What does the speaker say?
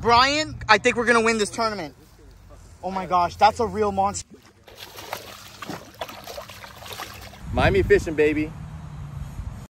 Brian, I think we're gonna win this tournament. Oh my gosh, that's a real monster. Miami fishing, baby.